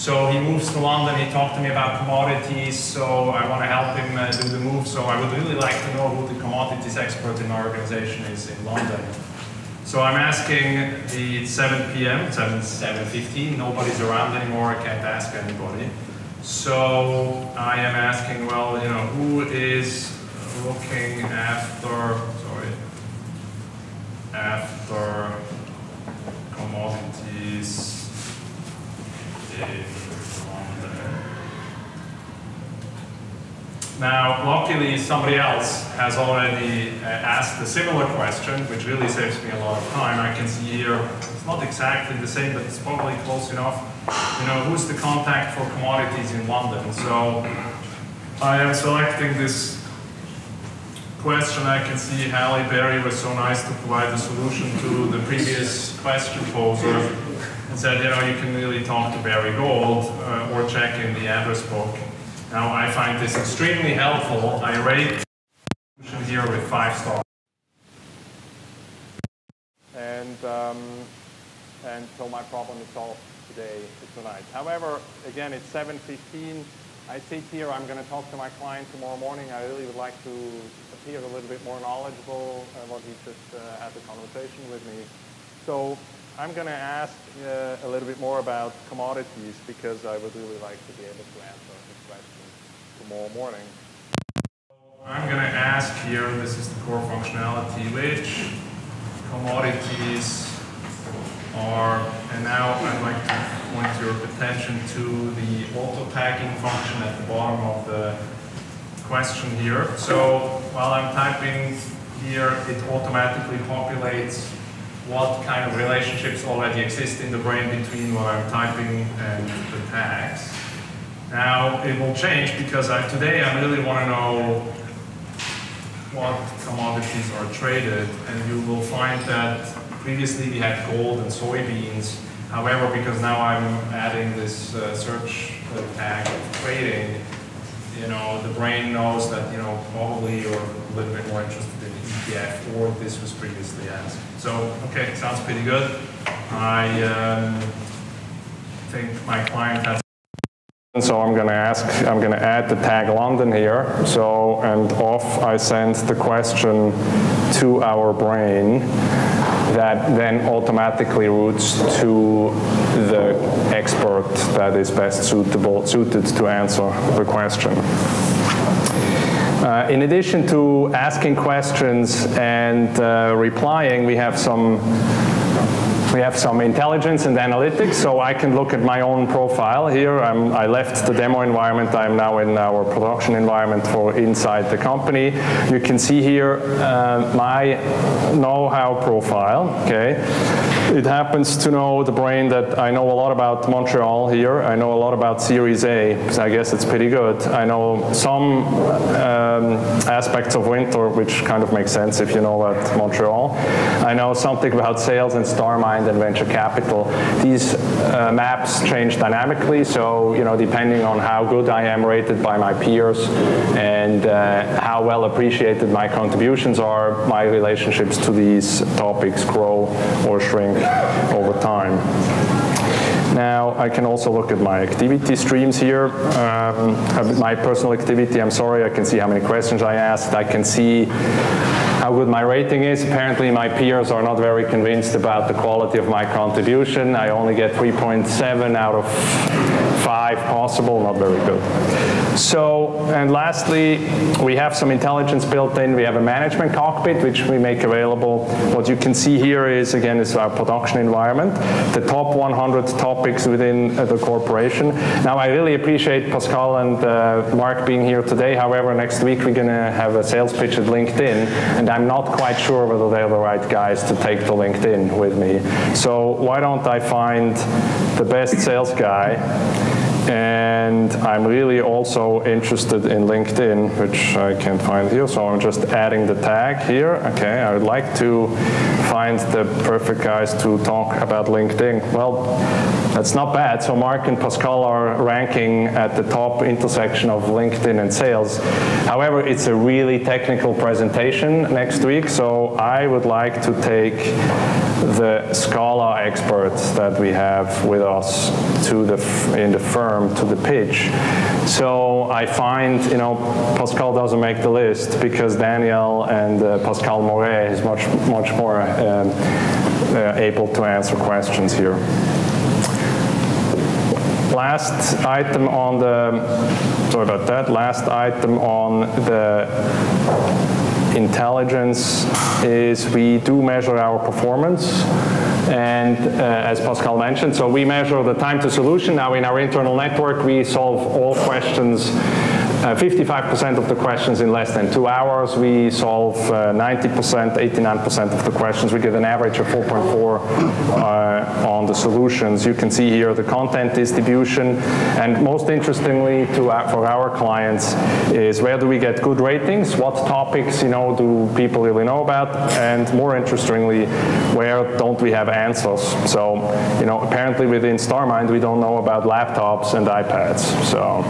So he moves to London, he talked to me about commodities, so I want to help him uh, do the move. So I would really like to know who the commodities expert in our organization is in London. So I'm asking the 7 p.m., 7, 7.15, nobody's around anymore, I can't ask anybody. So I am asking, well, you know, who is looking after, sorry, after commodities. Now, luckily, somebody else has already uh, asked a similar question, which really saves me a lot of time. I can see here, it's not exactly the same, but it's probably close enough. You know, who's the contact for commodities in London? So I am selecting this question. I can see Halle Berry was so nice to provide the solution to the previous question poser said, you know, you can really talk to Barry Gold uh, or check in the address book. Now, I find this extremely helpful. I rate here with five stars. And, um, and so my problem is solved today, tonight. However, again, it's 7.15. I sit here, I'm going to talk to my client tomorrow morning. I really would like to appear a little bit more knowledgeable uh, what he just uh, had the conversation with me. So I'm going to ask uh, a little bit more about commodities because I would really like to be able to answer this question tomorrow morning. I'm going to ask here, this is the core functionality, which commodities are, and now I'd like to point your attention to the auto tagging function at the bottom of the question here. So while I'm typing here, it automatically populates what kind of relationships already exist in the brain between what I'm typing and the tags. Now it will change because I, today I really want to know what commodities are traded and you will find that previously we had gold and soybeans. However, because now I'm adding this uh, search uh, tag of trading, you know, the brain knows that, you know, probably you're a little bit more interested in ETF or this was previously asked. So, okay, sounds pretty good. I um, think my client has so I'm going to ask, I'm going to add the tag London here. So, and off I send the question to our brain that then automatically routes to the expert that is best suitable, suited to answer the question. Uh, in addition to asking questions and uh, replying, we have some we have some intelligence and analytics, so I can look at my own profile here. I'm, i left the demo environment. I'm now in our production environment for inside the company. You can see here uh, my know-how profile, okay? It happens to know the brain that I know a lot about Montreal here. I know a lot about Series A, because I guess it's pretty good. I know some um, aspects of Winter, which kind of makes sense if you know about Montreal. I know something about sales and Starmind and venture capital. These uh, maps change dynamically, so you know, depending on how good I am rated by my peers and uh, how well appreciated my contributions are, my relationships to these topics grow or shrink over time. Now I can also look at my activity streams here. Um, my personal activity, I'm sorry, I can see how many questions I asked. I can see how good my rating is. Apparently my peers are not very convinced about the quality of my contribution. I only get 3.7 out of 5 possible, not very good. So, and lastly, we have some intelligence built in. We have a management cockpit, which we make available. What you can see here is, again, is our production environment, the top 100 topics within uh, the corporation. Now, I really appreciate Pascal and uh, Marc being here today. However, next week we're going to have a sales pitch at LinkedIn, and I'm not quite sure whether they're the right guys to take the LinkedIn with me. So why don't I find the best sales guy And I'm really also interested in LinkedIn, which I can't find here, so I'm just adding the tag here. Okay, I would like to find the perfect guys to talk about LinkedIn. Well, that's not bad. So Marc and Pascal are ranking at the top intersection of LinkedIn and sales. However, it's a really technical presentation next week, so I would like to take the Scala experts that we have with us to the in the firm to the pitch. So I find, you know, Pascal doesn't make the list because Daniel and uh, Pascal Moret is much much more um, uh, able to answer questions here. Last item on the, sorry about that, last item on the intelligence is we do measure our performance. And uh, as Pascal mentioned, so we measure the time to solution. Now in our internal network, we solve all questions 55% uh, of the questions in less than two hours. We solve 90%, uh, 89% of the questions. We get an average of 4.4 uh, on the solutions. You can see here the content distribution. And most interestingly to, for our clients is where do we get good ratings? What topics you know, do people really know about? And more interestingly, where don't we have answers? So you know, apparently within Starmind, we don't know about laptops and iPads. So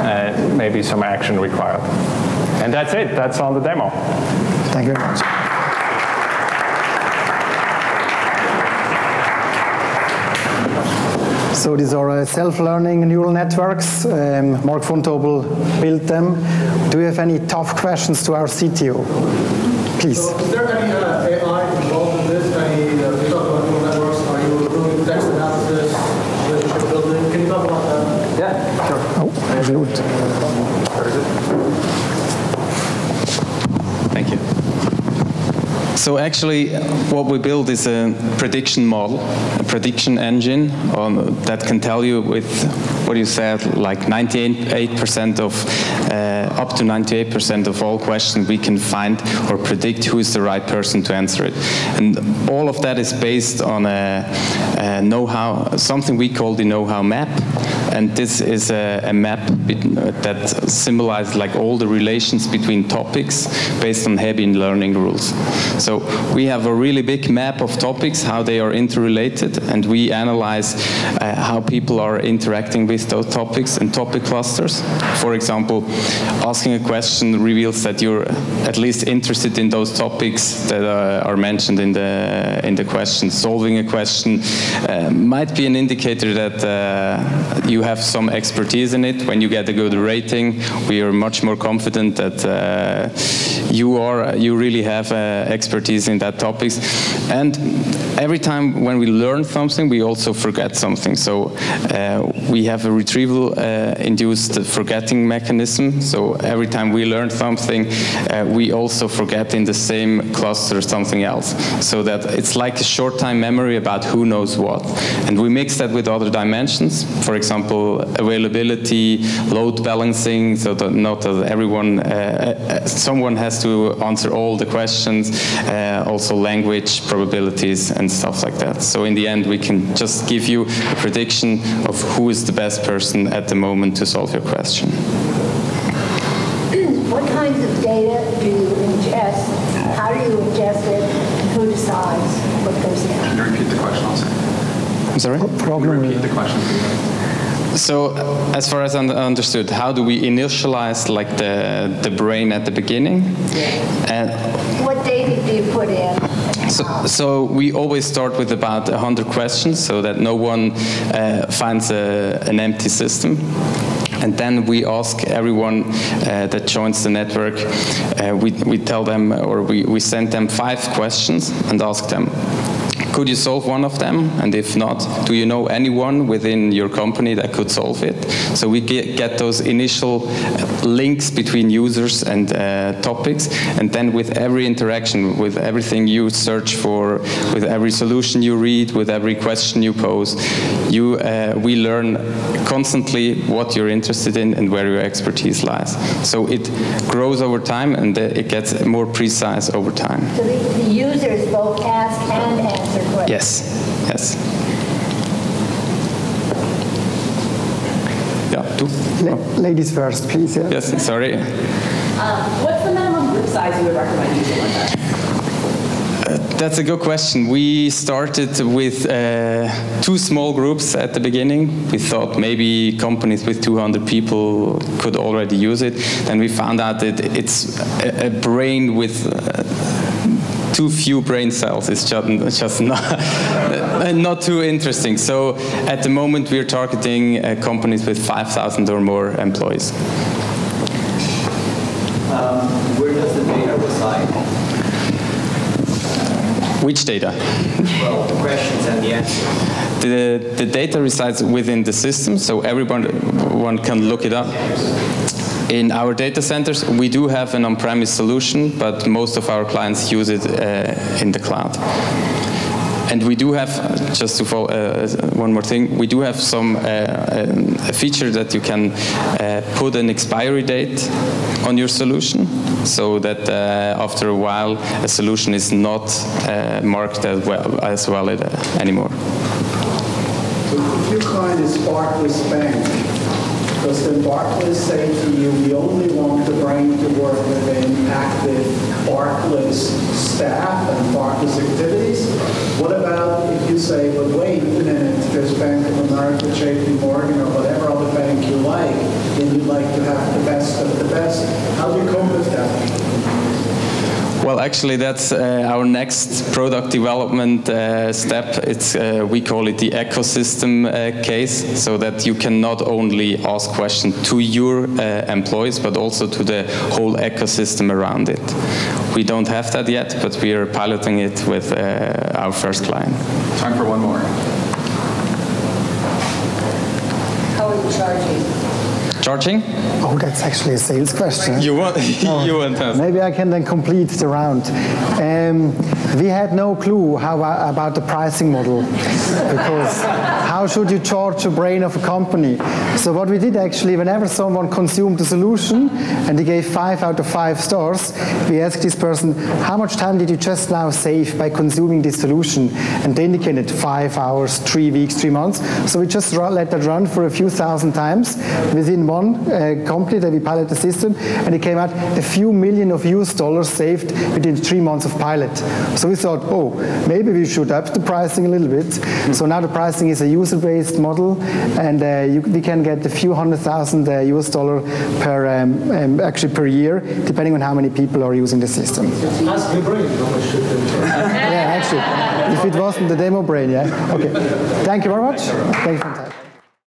uh, maybe some action required. And that's it. That's on the demo. Thank you very much. So these are uh, self-learning neural networks. Um, Marc Vontobel built them. Do you have any tough questions to our CTO? Please. So is there any uh, AI involved in this? Any, uh, we talk about neural networks. Are you doing text analysis, relationship building? Can you talk about that? Yeah, sure. Very good. So actually, what we build is a prediction model, a prediction engine on, that can tell you with what you said, like 98% of, uh, up to 98% of all questions we can find or predict who is the right person to answer it. And all of that is based on a, a know-how, something we call the know-how map. And this is a, a map that symbolizes like all the relations between topics based on Hebbian learning rules. So we have a really big map of topics, how they are interrelated, and we analyze uh, how people are interacting with those topics and topic clusters. For example, asking a question reveals that you're at least interested in those topics that uh, are mentioned in the in the question. Solving a question uh, might be an indicator that uh, you have some expertise in it. When you get a good rating, we are much more confident that uh, you are you really have uh, expertise in that topics. And every time when we learn something, we also forget something. So uh, we have a retrieval-induced uh, forgetting mechanism. So every time we learn something, uh, we also forget in the same cluster something else. So that it's like a short-time memory about who knows what. And we mix that with other dimensions. For example, availability, load balancing, so that not that everyone, uh, uh someone has to answer all the questions, uh, also language probabilities and stuff like that. So in the end, we can just give you a prediction of who is the best person at the moment to solve your question. What kinds of data do you ingest? How do you ingest it? Who decides what goes in? Can you repeat the question also? I'm sorry? Can you repeat the question? So, as far as I understood, how do we initialize like the the brain at the beginning? Yeah. And what data do you put in? So, so, we always start with about 100 questions so that no one uh, finds a, an empty system. And then we ask everyone uh, that joins the network, uh, we, we tell them or we, we send them five questions and ask them, could you solve one of them? And if not, do you know anyone within your company that could solve it? So we get, those initial links between users and uh, topics, and then with every interaction, with everything you search for, with every solution you read, with every question you pose, you, uh, we learn constantly what you're interested in and where your expertise lies. So it grows over time and uh, it gets more precise over time. So the, the users both ask answer questions. Yes, yes. two? La- ladies first, please. Yeah. Yes, sorry. Um, what's the minimum group size you would recommend using with that? That's a good question. We started with uh, two small groups at the beginning. We thought maybe companies with 200 people could already use it. Then we found out that it's a, a brain with uh, too few brain cells. It's just, it's just not, not too interesting. So at the moment, we're targeting uh, companies with 5,000 or more employees. Um, where does the data reside? Which data? Well, the questions and the answers. The, the data resides within the system, so everyone one can look it up. In our data centers, we do have an on-premise solution, but most of our clients use it uh, in the cloud. And we do have, just to follow, uh, one more thing, we do have some uh, um, a feature that you can uh, put an expiry date on your solution, so that uh, after a while a solution is not uh, marked as, well, as valid anymore. If your client is Barclays Bank, does then Barclays say to you, we only want the brain to work within active Barclays staff and Barclays activities? What about if you say, but wait a minute, there's Bank of America, JP Morgan, or whatever other bank you like, and you'd like to have the best of the best? How do you that? Well, actually, that's uh, our next product development uh, step. It's uh, we call it the ecosystem uh, case, so that you can not only ask questions to your uh, employees, but also to the whole ecosystem around it. We don't have that yet, but we are piloting it with uh, our first client. Time for one more. How are you charging? Charging? Oh, that's actually a sales question. You want? you want us? Maybe I can then complete the round. Um, we had no clue how about the pricing model because how should you charge a brain of a company? So what we did actually, whenever someone consumed the solution and he gave five out of five stars, we asked this person, how much time did you just now save by consuming this solution? And they indicated five hours, three weeks, three months. So we just let that run for a few thousand times within one uh, company that we piloted the system, and it came out a few million of US dollars saved within three months of pilot. So we thought, oh, maybe we should up the pricing a little bit. So now the pricing is a user-based model, and uh, you, we can get a few hundred thousand uh, US dollar per um, um, actually per year, depending on how many people are using the system. Ask your brain how much should yeah, actually, if it wasn't the demo brain, yeah. Okay. Thank you very much. Thank you for your time.